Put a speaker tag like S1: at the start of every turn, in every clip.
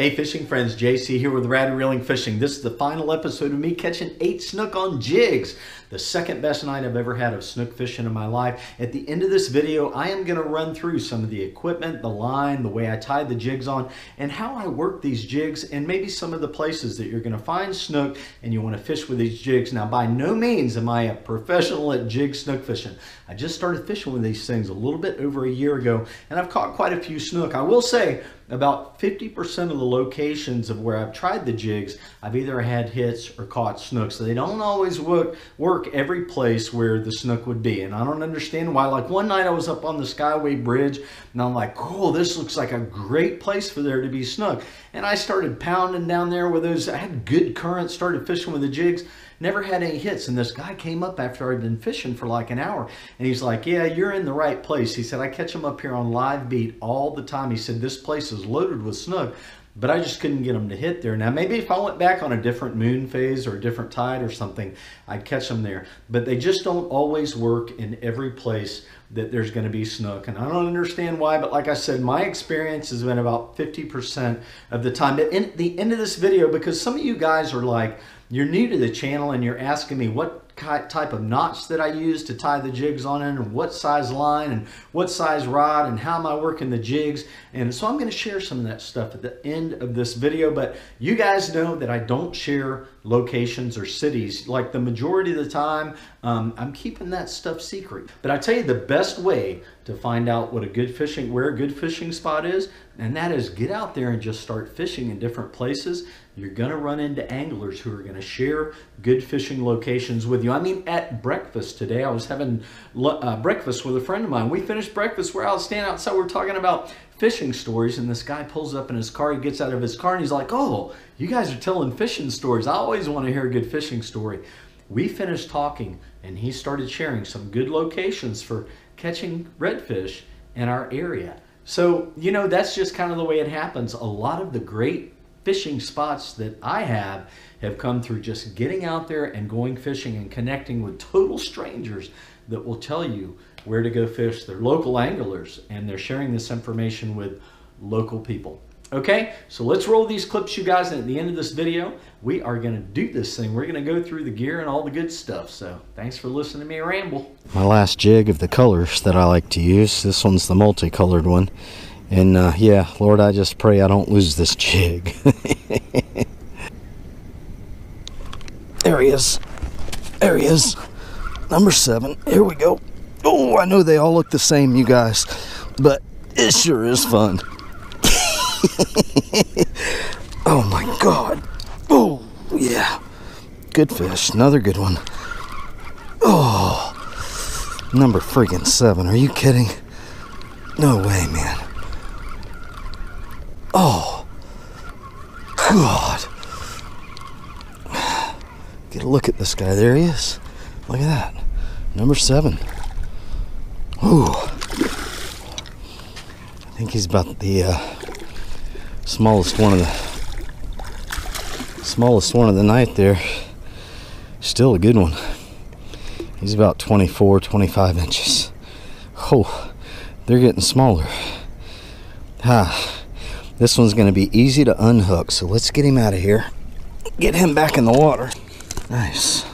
S1: Hey fishing friends, JC here with Rad Reeling Fishing. This is the final episode of me catching eight snook on jigs. The second best night I've ever had of snook fishing in my life. At the end of this video, I am gonna run through some of the equipment, the line, the way I tie the jigs on, and how I work these jigs, and maybe some of the places that you're gonna find snook and you wanna fish with these jigs. Now, by no means am I a professional at jig snook fishing. I just started fishing with these things a little bit over a year ago, and I've caught quite a few snook. I will say, about 50% of the locations of where I've tried the jigs, I've either had hits or caught snook. So they don't always work, work every place where the snook would be. And I don't understand why. Like one night I was up on the Skyway Bridge and I'm like, cool, this looks like a great place for there to be snook. And I started pounding down there with those, I had good current, started fishing with the jigs never had any hits. And this guy came up after I'd been fishing for like an hour and he's like, yeah, you're in the right place. He said, I catch them up here on live beat all the time. He said, this place is loaded with snook but I just couldn't get them to hit there. Now, maybe if I went back on a different moon phase or a different tide or something, I'd catch them there. But they just don't always work in every place that there's going to be snook. And I don't understand why, but like I said, my experience has been about 50% of the time. But in the end of this video, because some of you guys are like, you're new to the channel and you're asking me what type of knots that I use to tie the jigs on in and what size line and what size rod and how am I working the jigs. And so I'm going to share some of that stuff at the end of this video. But you guys know that I don't share locations or cities. Like the majority of the time, um, I'm keeping that stuff secret. But I tell you the best way to find out what a good fishing, where a good fishing spot is, and that is get out there and just start fishing in different places. You're gonna run into anglers who are gonna share good fishing locations with you. I mean, at breakfast today, I was having uh, breakfast with a friend of mine. We finished breakfast, we're out standing outside, we're talking about fishing stories, and this guy pulls up in his car, he gets out of his car, and he's like, oh, you guys are telling fishing stories. I always wanna hear a good fishing story. We finished talking, and he started sharing some good locations for catching redfish in our area. So, you know, that's just kind of the way it happens. A lot of the great fishing spots that I have have come through just getting out there and going fishing and connecting with total strangers that will tell you where to go fish. They're local anglers and they're sharing this information with local people. Okay, so let's roll these clips, you guys, and at the end of this video, we are going to do this thing. We're going to go through the gear and all the good stuff. So thanks for listening to me ramble.
S2: My last jig of the colors that I like to use. This one's the multicolored one. And uh, yeah, Lord, I just pray I don't lose this jig. there he is. There he is. Number seven. Here we go. Oh, I know they all look the same, you guys. But it sure is fun. oh my god. Oh, yeah. Good fish. Another good one. Oh, number friggin' seven. Are you kidding? No way, man. Oh, God. Get a look at this guy. There he is. Look at that. Number seven. Ooh. I think he's about the uh, smallest one of the smallest one of the night there. Still a good one. He's about 24 25 inches. Oh they're getting smaller. Ah this one's going to be easy to unhook so let's get him out of here. Get him back in the water. Nice.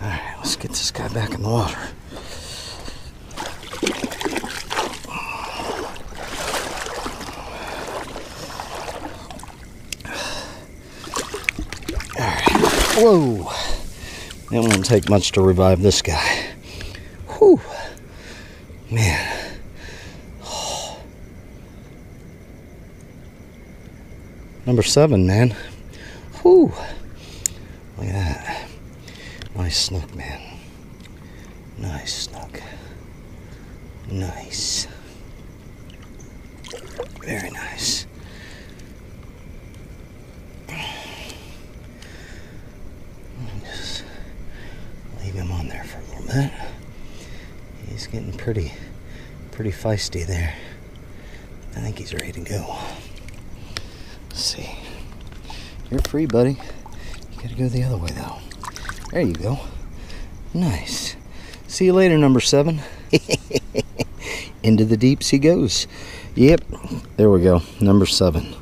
S2: All right let's get this guy back in the water Whoa. It won't take much to revive this guy. Whew. Man. Number seven, man. Whew. Look at that. Nice snook, man. Nice snook. Nice. Very nice. that. He's getting pretty, pretty feisty there. I think he's ready to go. Let's see. You're free, buddy. You gotta go the other way, though. There you go. Nice. See you later, number seven. Into the deeps he goes. Yep, there we go. Number seven.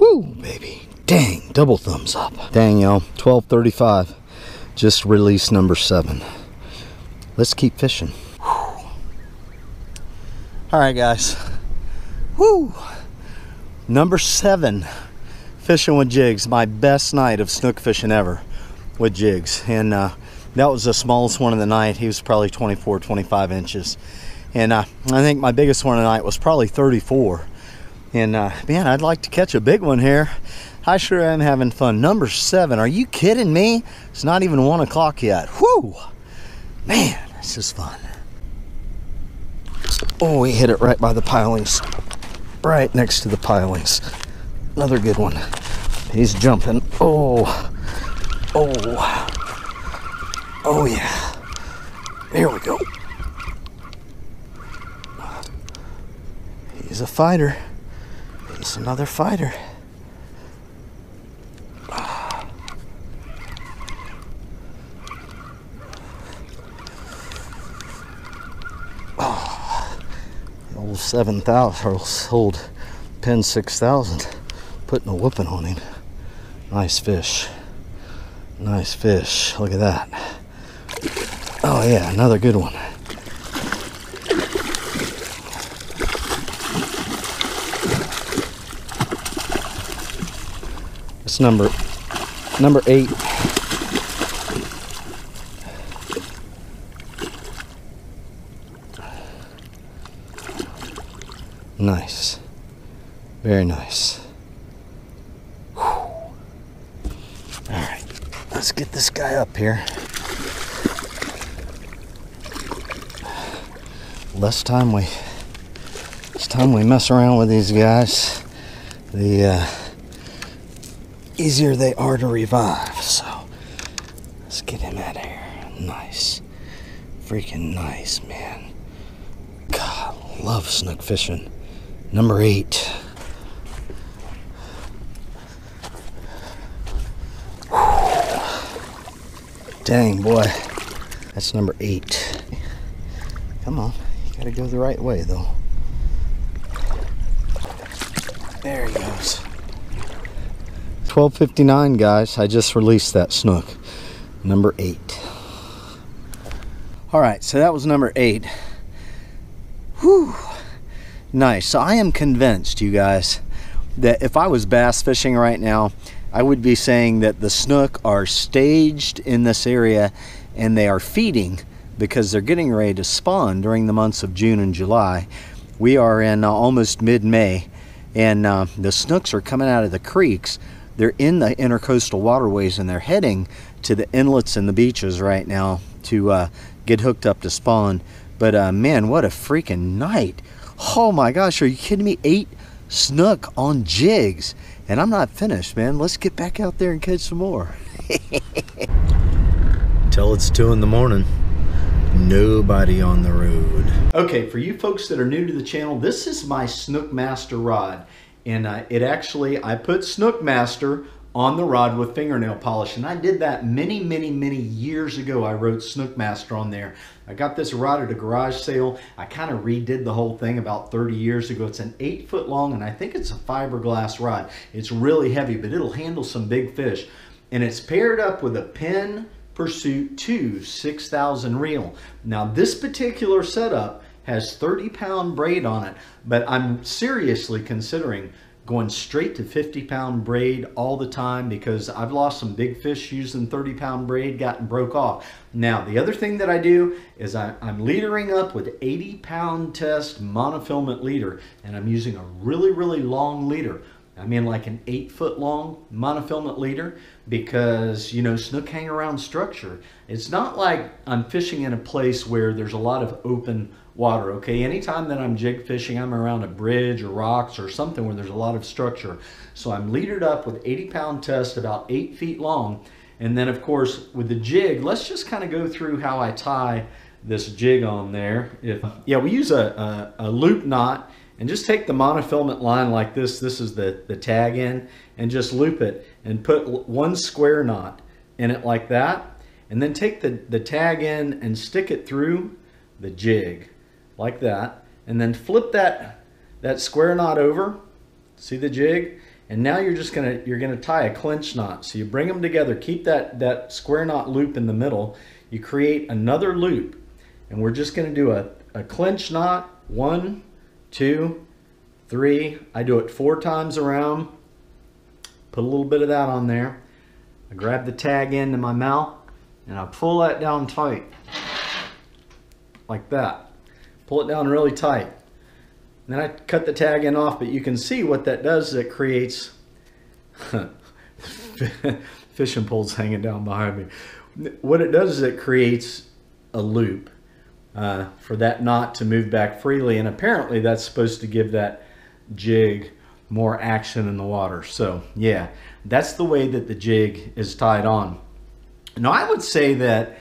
S2: Woo, baby. Dang, double thumbs up. Dang, y'all, 1235. Just released number seven. Let's keep fishing. All right, guys. Woo! Number seven, fishing with jigs. My best night of snook fishing ever with jigs. And uh, that was the smallest one of the night. He was probably 24, 25 inches. And uh, I think my biggest one of the night was probably 34. And uh, man, I'd like to catch a big one here. I sure am having fun. Number seven, are you kidding me? It's not even one o'clock yet. Whoo! Man, this is fun. Oh, we hit it right by the pilings. Right next to the pilings. Another good one. He's jumping. Oh, oh, oh yeah. There we go. He's a fighter. He's another fighter. Oh, old 7,000 or old Penn 6,000 putting a whooping on him. Nice fish. Nice fish. Look at that. Oh, yeah, another good one. It's number number eight. Nice. Very nice. All right, let's get this guy up here. Less time we, less time we mess around with these guys, the uh, easier they are to revive. So let's get him out of here. Nice, freaking nice, man. God, love snook fishing. Number eight. Dang, boy. That's number eight. Come on. You gotta go the right way, though. There he goes. 12.59, guys. I just released that snook. Number eight. All right, so that was number eight. Whew. Nice. So I am convinced, you guys, that if I was bass fishing right now, I would be saying that the snook are staged in this area and they are feeding because they're getting ready to spawn during the months of June and July. We are in uh, almost mid-May and uh, the snooks are coming out of the creeks. They're in the intercoastal waterways and they're heading to the inlets and the beaches right now to uh, get hooked up to spawn. But uh, man, what a freaking night. Oh my gosh, are you kidding me? Eight snook on jigs. And I'm not finished, man. Let's get back out there and catch some more. Till it's two in the morning. Nobody on the road.
S1: Okay, for you folks that are new to the channel, this is my Snook Master rod. And uh, it actually, I put Snook Master on the rod with fingernail polish. And I did that many, many, many years ago. I wrote Snook Master on there. I got this rod at a garage sale. I kind of redid the whole thing about 30 years ago. It's an eight foot long and I think it's a fiberglass rod. It's really heavy, but it'll handle some big fish. And it's paired up with a Penn Pursuit 2 6000 reel. Now this particular setup has 30 pound braid on it, but I'm seriously considering going straight to 50 pound braid all the time because I've lost some big fish using 30 pound braid, gotten broke off. Now, the other thing that I do is I, am leadering up with 80 pound test monofilament leader and I'm using a really, really long leader. I mean like an eight foot long monofilament leader because, you know, snook hang around structure. It's not like I'm fishing in a place where there's a lot of open water, okay? Anytime that I'm jig fishing, I'm around a bridge or rocks or something where there's a lot of structure. So I'm leadered up with 80 pound test about eight feet long. And then of course with the jig, let's just kind of go through how I tie this jig on there. If Yeah, we use a, a, a loop knot and just take the monofilament line like this, this is the, the tag end, and just loop it and put one square knot in it like that. And then take the, the tag end and stick it through the jig like that. And then flip that, that square knot over, see the jig? And now you're just gonna you're gonna tie a clinch knot. So you bring them together, keep that that square knot loop in the middle. You create another loop, and we're just gonna do a, a clinch knot. One, two, three. I do it four times around. Put a little bit of that on there. I grab the tag end in my mouth and I pull that down tight like that. Pull it down really tight. Then I cut the tag end off, but you can see what that does is it creates fishing poles hanging down behind me. What it does is it creates a loop uh, for that knot to move back freely. And apparently that's supposed to give that jig more action in the water. So yeah, that's the way that the jig is tied on. Now I would say that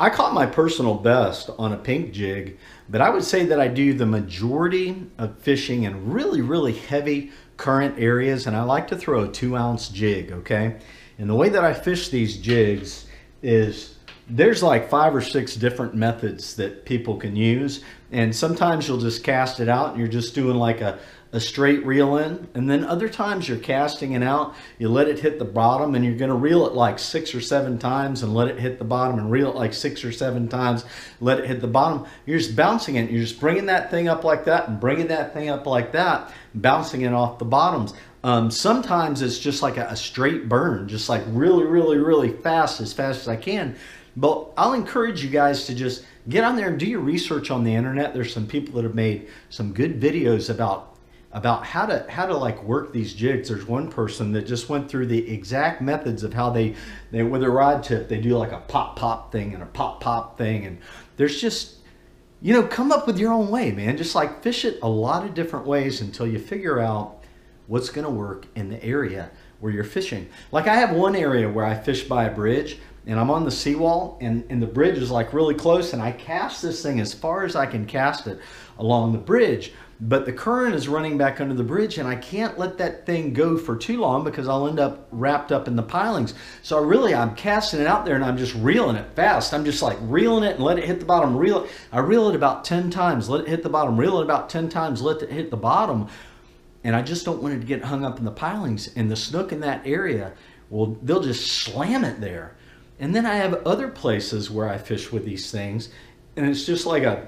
S1: I caught my personal best on a pink jig, but I would say that I do the majority of fishing in really, really heavy current areas, and I like to throw a two ounce jig, okay? And the way that I fish these jigs is there's like five or six different methods that people can use, and sometimes you'll just cast it out and you're just doing like a, a straight reel in and then other times you're casting it out you let it hit the bottom and you're going to reel it like six or seven times and let it hit the bottom and reel it like six or seven times let it hit the bottom. You're just bouncing it you're just bringing that thing up like that and bringing that thing up like that bouncing it off the bottoms. Um, sometimes it's just like a, a straight burn just like really really really fast as fast as I can but I'll encourage you guys to just get on there and do your research on the internet. There's some people that have made some good videos about about how to how to like work these jigs. There's one person that just went through the exact methods of how they they with a rod tip they do like a pop pop thing and a pop pop thing and there's just you know come up with your own way man just like fish it a lot of different ways until you figure out what's going to work in the area where you're fishing like i have one area where i fish by a bridge and i'm on the seawall and, and the bridge is like really close and i cast this thing as far as i can cast it along the bridge but the current is running back under the bridge and I can't let that thing go for too long because I'll end up wrapped up in the pilings. So I really, I'm casting it out there and I'm just reeling it fast. I'm just like reeling it and let it hit the bottom, reel it. I reel it about 10 times, let it hit the bottom, reel it about 10 times, let it hit the bottom. And I just don't want it to get hung up in the pilings and the snook in that area, well, they'll just slam it there. And then I have other places where I fish with these things and it's just like a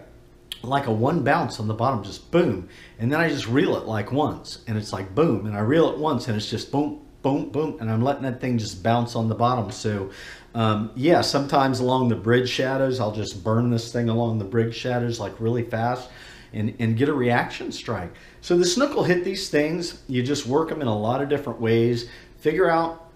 S1: like a one bounce on the bottom, just boom. And then I just reel it like once and it's like boom. And I reel it once and it's just boom, boom, boom. And I'm letting that thing just bounce on the bottom. So um, yeah, sometimes along the bridge shadows, I'll just burn this thing along the bridge shadows like really fast and, and get a reaction strike. So the snook will hit these things. You just work them in a lot of different ways. Figure out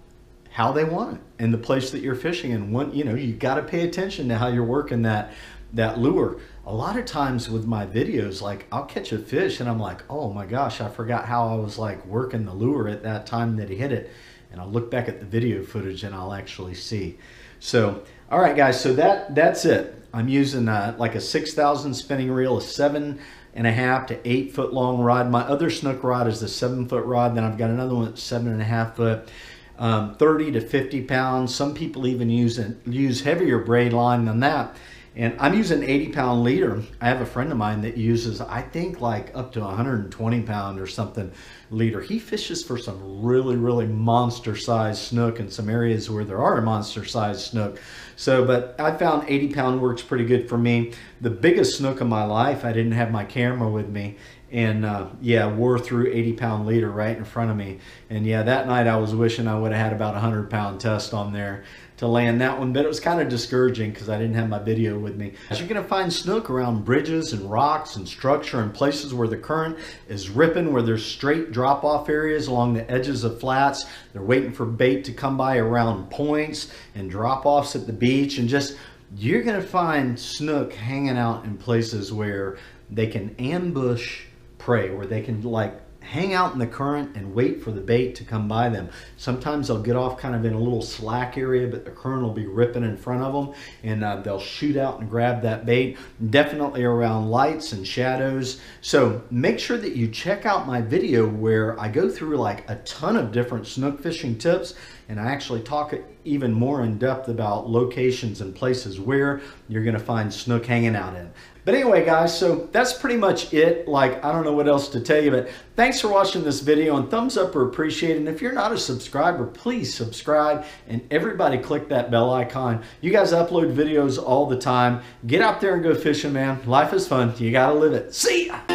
S1: how they want it and the place that you're fishing and when you know you got to pay attention to how you're working that that lure a lot of times with my videos, like I'll catch a fish and I'm like, oh my gosh, I forgot how I was like working the lure at that time that he hit it. And I'll look back at the video footage and I'll actually see. So, all right, guys, so that that's it. I'm using uh, like a 6,000 spinning reel, a seven and a half to eight foot long rod. My other snook rod is the seven foot rod. Then I've got another one seven and a half foot. Um, 30 to 50 pounds. Some people even use use heavier braid line than that. And I'm using 80 pound leader. I have a friend of mine that uses, I think like up to 120 pound or something leader. He fishes for some really, really monster sized snook in some areas where there are monster sized snook. So, but I found 80 pound works pretty good for me. The biggest snook of my life, I didn't have my camera with me and uh, yeah, wore through 80 pound leader right in front of me. And yeah, that night I was wishing I would have had about a 100 pound test on there to land that one, but it was kind of discouraging because I didn't have my video with me. You're going to find snook around bridges and rocks and structure and places where the current is ripping, where there's straight drop off areas along the edges of flats. They're waiting for bait to come by around points and drop offs at the beach and just you're going to find snook hanging out in places where they can ambush prey, where they can like hang out in the current and wait for the bait to come by them. Sometimes they'll get off kind of in a little slack area, but the current will be ripping in front of them and uh, they'll shoot out and grab that bait. Definitely around lights and shadows. So make sure that you check out my video where I go through like a ton of different snook fishing tips and I actually talk even more in depth about locations and places where you're going to find snook hanging out in. But anyway, guys, so that's pretty much it. Like, I don't know what else to tell you, but thanks for watching this video and thumbs up are appreciated. And if you're not a subscriber, please subscribe and everybody click that bell icon. You guys upload videos all the time. Get out there and go fishing, man. Life is fun. You got to live it. See ya.